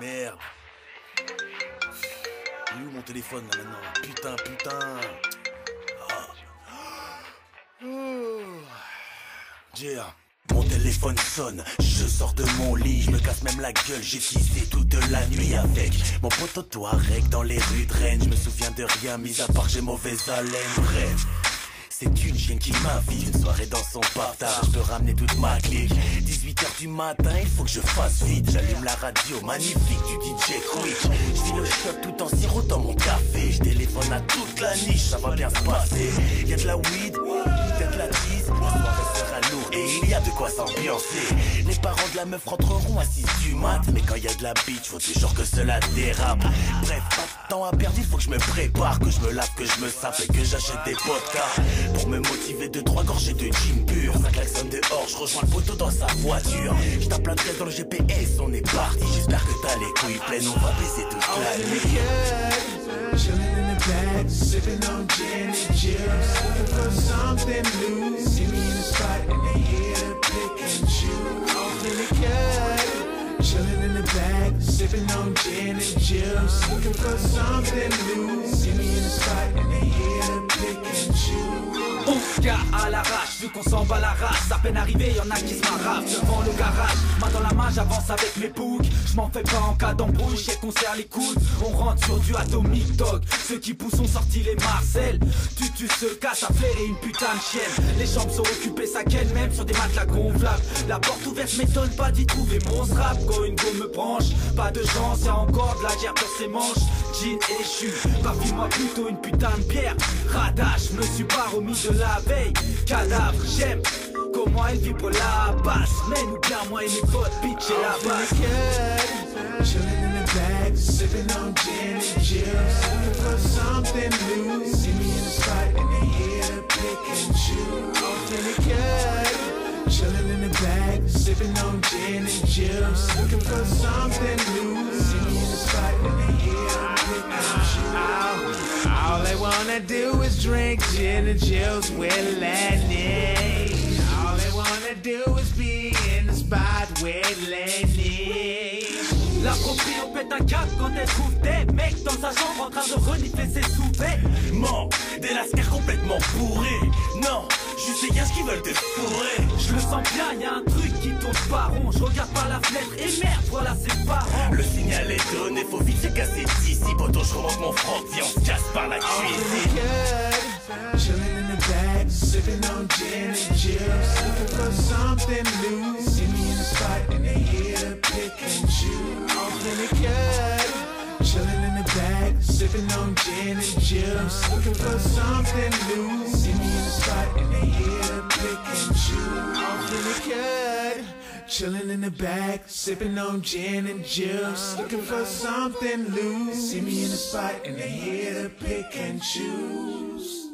merde. Il est où mon téléphone là maintenant? Putain, putain. Ah. Mon téléphone sonne, je sors de mon lit, je me casse même la gueule, j'ai fissé toute la nuit avec mon poteau Touareg dans les rues de Rennes, je me souviens de rien, mis à part j'ai mauvaise haleine, bref. C'est une chienne qui m'invite, une soirée dans son partage, je peux ramener toute ma clique. 18h du matin, il faut que je fasse vite. J'allume la radio, magnifique du DJ Quick. Je le shot tout en sirotant mon café. Je téléphone à toute la niche, ça va bien se passer. Y'a de la weed, y'a de la tease, la soirée sera lourde et il y a de quoi s'ambiancer. Les parents de la meuf rentreront à 6 du mat, mais quand y a de la bitch, faut toujours que cela dérape. Bref, pas de temps à perdre, il faut que je me prépare, que je me lave, que je me sape et que j'achète des podcasts. Pour me motiver de trois gorgées de gin pur. Ça klaxonne dehors, je rejoins le poteau dans sa voiture. Je tape l'adresse dans le GPS, on est parti. J'espère que t'as les couilles pleines, on va baiser toute la nuit. Chilling in the back, sipping on gin and juice. Looking for something new. See me in the spot and they here to pick and choose. Off in the cut, chilling in the back, sipping on gin and juice. Looking for something new. On gars qu'on s'en bat la race. À peine arrivé, y'en a qui se marrafent devant le garage. Main dans la main, j'avance avec mes boucs. Je m'en fais pas en cas d'embrouille, je qu'on serre les coudes. On rentre sur du atomic dog. Ceux qui poussent ont sorti les Marcel. Tu tu se casse à flairer une putain de chienne. Les chambres sont occupées, ça ken même sur des matelas gonflables. La porte ouverte m'étonne pas d'y trouver mon strap. Go une go me branche, pas de chance, y'a encore de la guerre dans ses manches. Jean jus, parfume-moi plutôt une putain de bière. Radache, me suis pas remis de la veille. Cadavre, j'aime. Comment elle vibre la basse Mène-nous bien moi et mes potes, bitch et la basse chilling in the back, sipping on gin and juice. Looking for something new. See me in the spot and they here to pick and choose. Off in the cut, chilling in the back, sipping on gin and juice. Looking for something new. See me in the spot and they here to pick and choose. Wanna do is drink gin and with Lenny. All they wanna do is be in the spot with Lenny. La proprio pète un cap quand elle trouve des mecs dans sa chambre en train de renifler ses sous-vêtements. Des lascars complètement bourrés. Non, juste les gars qui veulent te fourrer. Je le sens bien, y a un truc qui tourne pas rond. Je regarde par la fenêtre et merde, voilà ses parents. Le signal est donné, faut vite se casser Poto, mon front, viens, on se casse par la sipping on gin and. Looking for something new. See me in the spot and they to pick and choose. Off in the cut, chilling in the back, sipping on gin and juice. Looking for something new. See me in the spot and they here to pick and choose. Off in the cut. Chilling in the back, sipping on gin and juice. Looking for something loose. See me in the spot and they here to pick and choose.